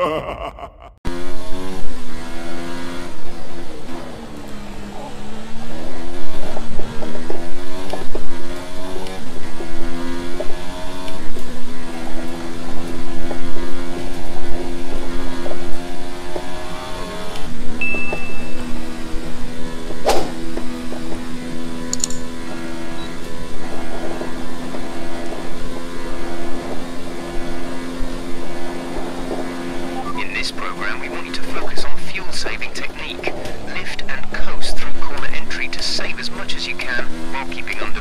ha ha ha on fuel-saving technique. Lift and coast through corner entry to save as much as you can while keeping under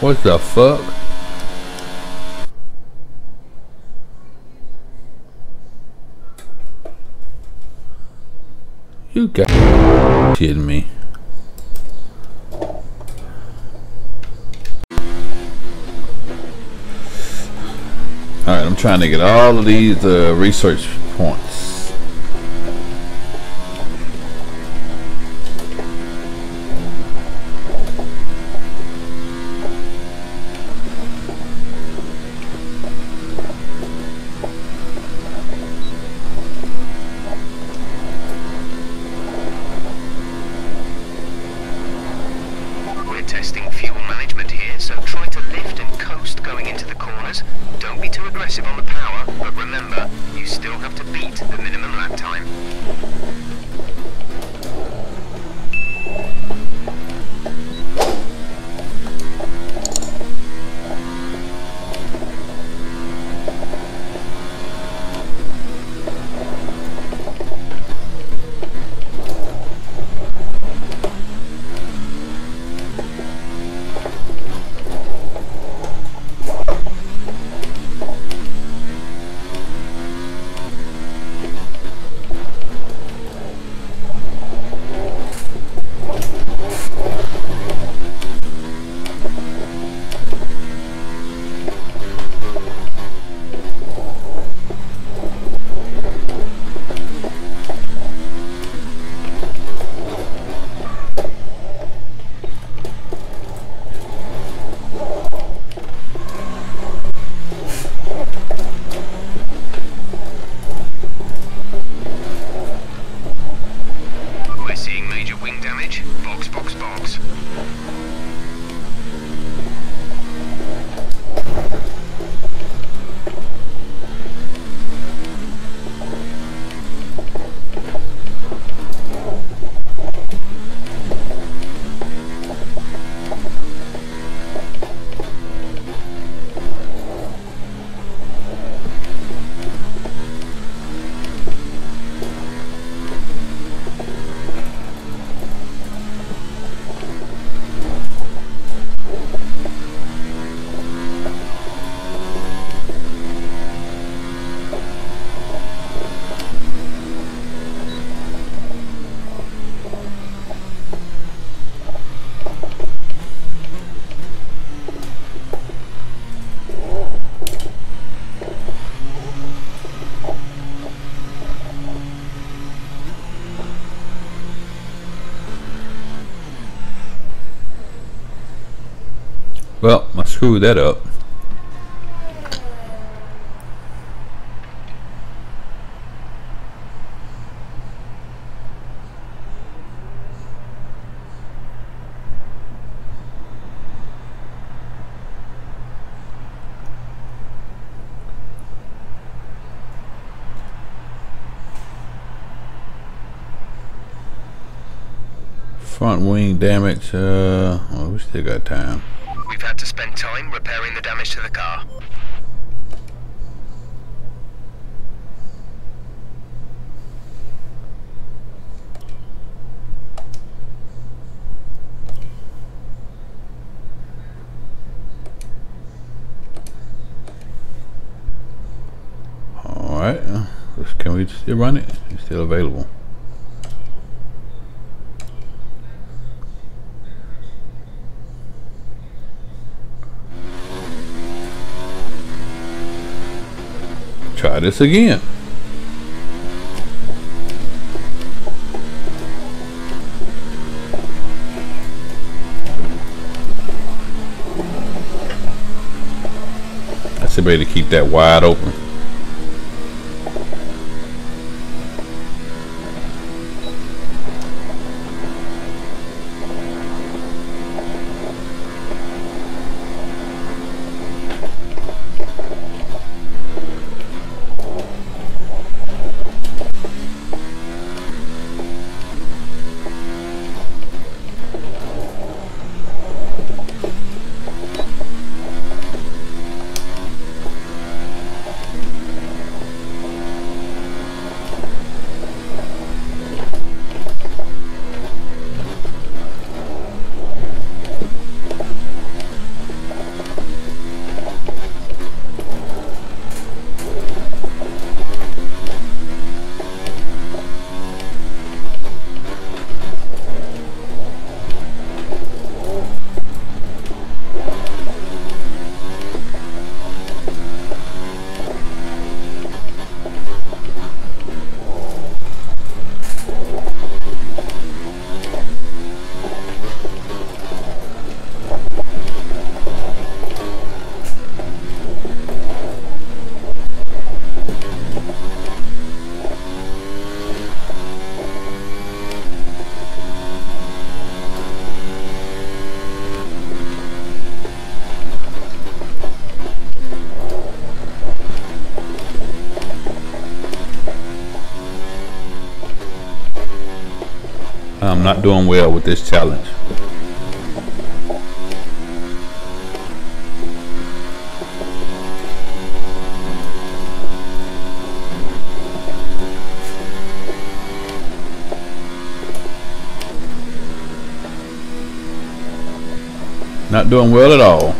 What the fuck? You got kidding me. Alright, I'm trying to get all of these uh, research points. screw that up. front wing damage. Uh, oh, we still got time. To spend time repairing the damage to the car. All right. uh, Can we still run it? It's still available. This again. That's a way to keep that wide open. Not doing well with this challenge. Not doing well at all.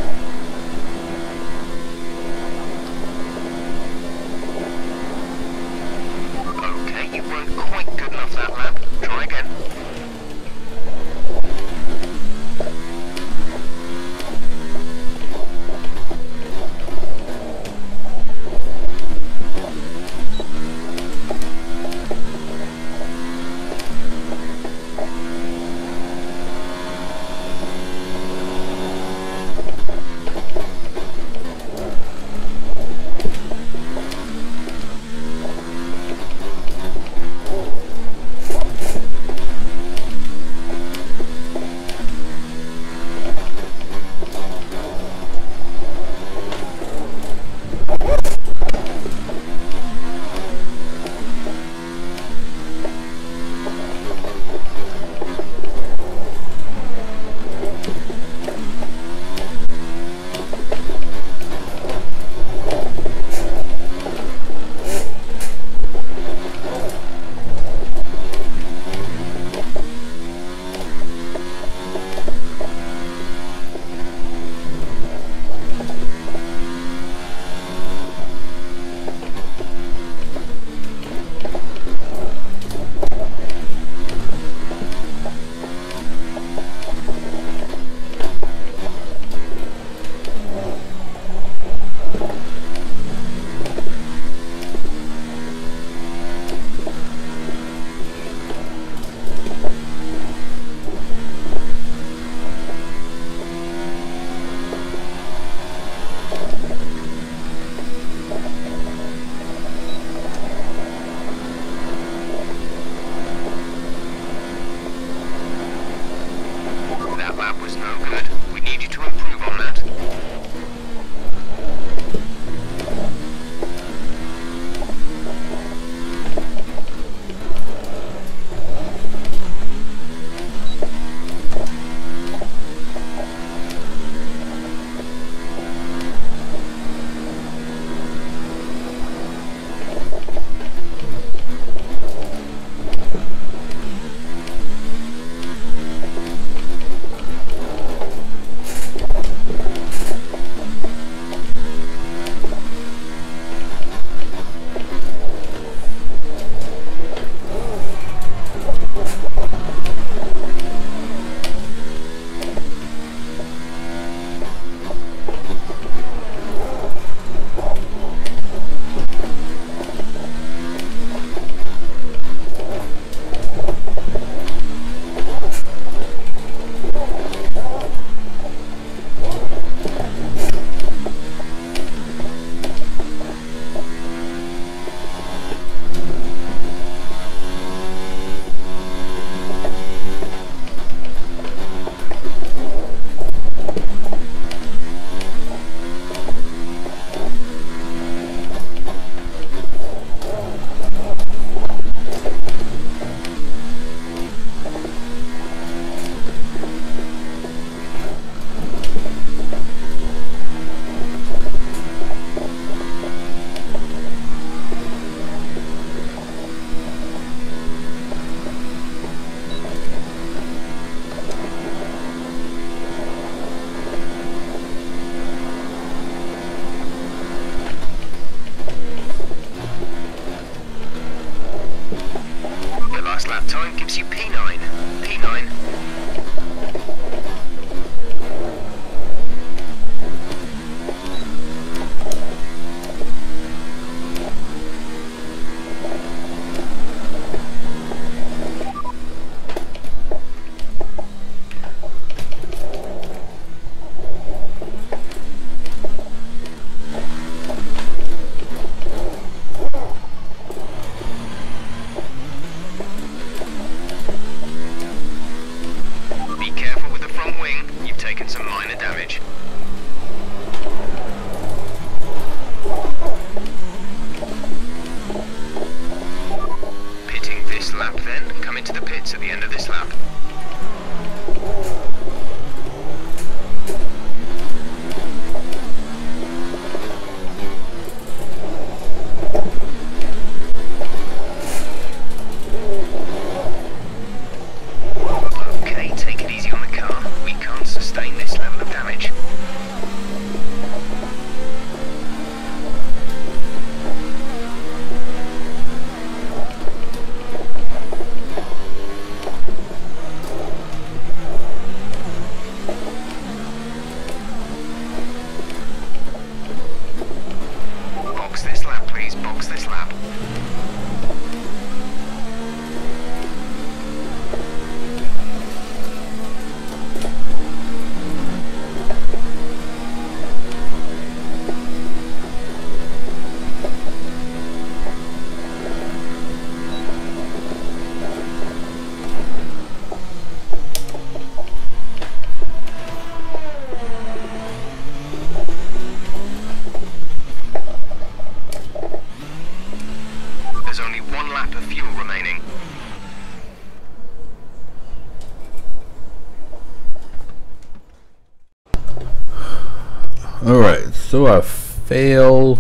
Fail.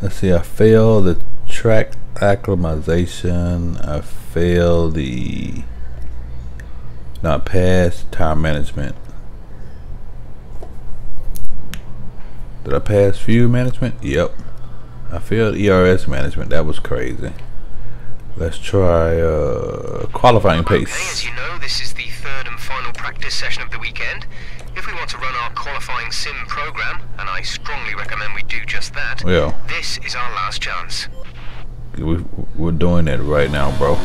Let's see, I fail the track acclimatization. I fail the. Not pass time management. Did I pass fuel management? Yep. I failed ERS management. That was crazy. Let's try uh, qualifying Okay, as pace. you know, this is the third and final practice session of the weekend. If we want to run our qualifying sim program, and I strongly recommend we do just that, Well, this is our last chance. we, we're doing it right now, bro.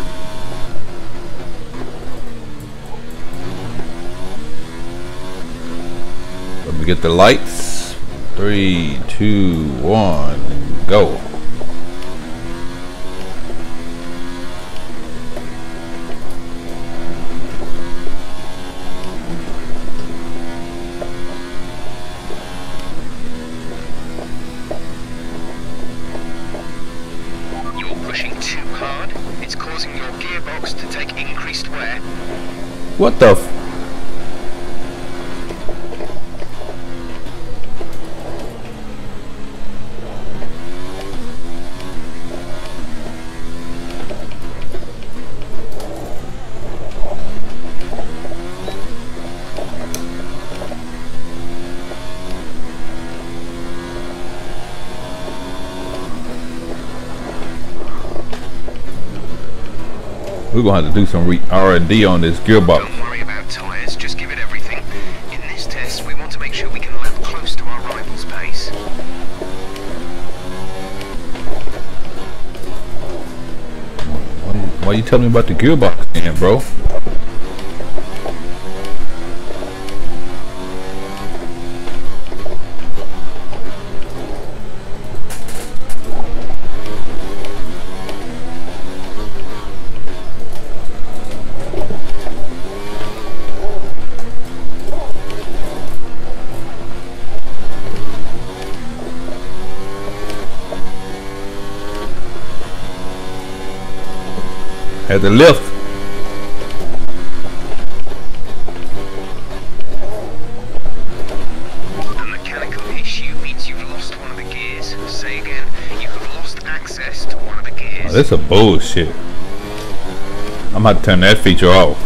Let me get the lights. Three, two, one, go. What the? F We're gonna have to do some R&D on this gearbox. Don't worry about tyres, just give it everything. In this test, we want to make sure we can lap close to our rival's pace. Why you, why you telling me about the gearbox, man, bro? Had to lift. A mechanical issue means you've lost one of the gears. Say again, you have lost access to one of the Oh, gears. this a bullshit. I'm about to turn that feature off.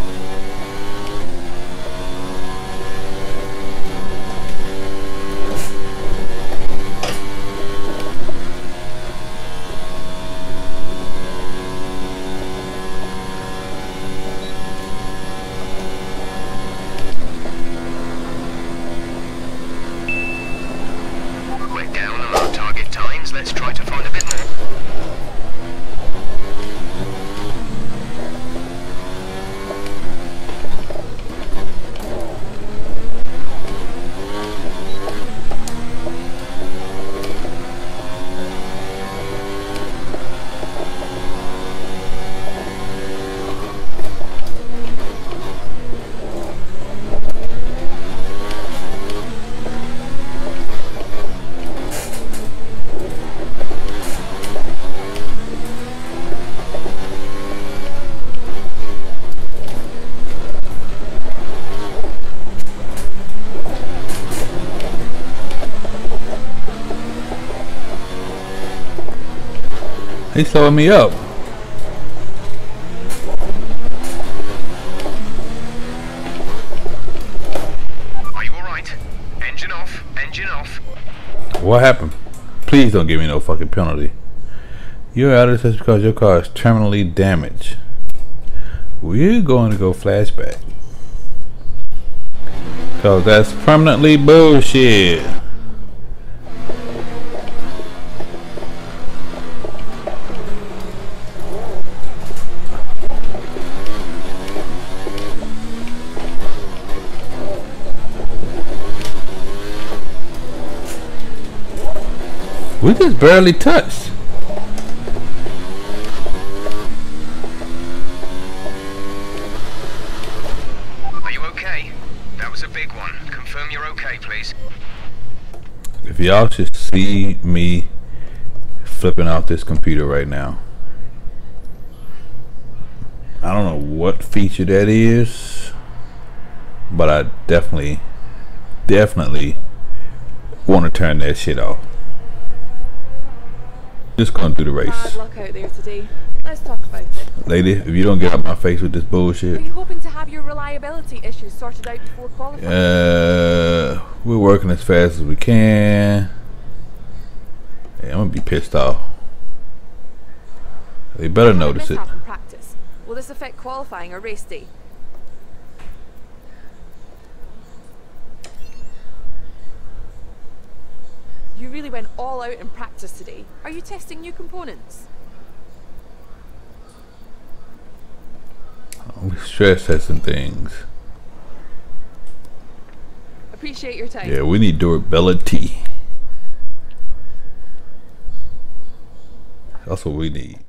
He's slowing me up. Are you alright? Engine off, engine off. What happened? Please don't give me no fucking penalty. You're out of this because your car is terminally damaged. We're going to go flashback. Cause that's permanently bullshit. We just barely touched. Are you okay? That was a big one. Confirm you're okay, please. If y'all should see me flipping off this computer right now. I don't know what feature that is, but I definitely, definitely want to turn that shit off. Just gonna do the Bad race. luck out there today. Let's talk about it. Lady, if you don't get out my face with this Are bullshit, you hoping to have your reliability issues sorted out before qualifying? uh, we're working as fast as we can. Yeah, I'm gonna be pissed off. They better notice it. practice. Will this affect qualifying or race day? Really went all out in practice today. Are you testing new components? We stress testing things. Appreciate your time. Yeah, we need durability. That's what we need.